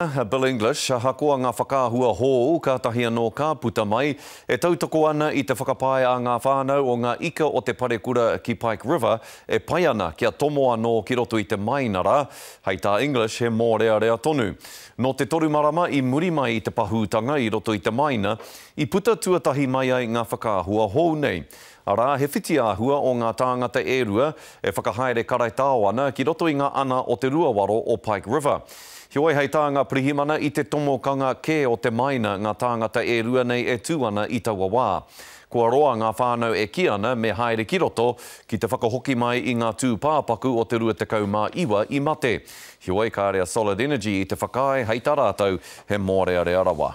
a Bill English, ahakoa ngā whakaahua hōu kātahi anō ka puta mai, e tautoko ana i te whakapae a ngā whānau o ngā ika o te parekura ki Pike River e pai ana kia tomo anō ki roto i te māinara, hei tā English he mōrearea tonu. Nō te toru marama i muri mai i te pahūtanga i roto i te māina, i puta tuatahi mai ai ngā whakaahua hōu nei. arā, he whitiāhua o ngā tāngata e rua e whakahaere karaitao ana ki roto i ngā ana o te ruawaro o Pike River. Heoi, hei tā ngā pirihimana i te tomokanga kē o te maina ngā tāngata e rua nei e tū ana i taua wā. Kua roa ngā whānau e kī ana me haere ki roto ki te whakahoki mai i ngā tūpāpaku o te 29 i mate. Heoi, kāre a Solid Energy i te whakaae hei tā rātou he mōrearea rawa.